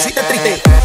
pusiste triste.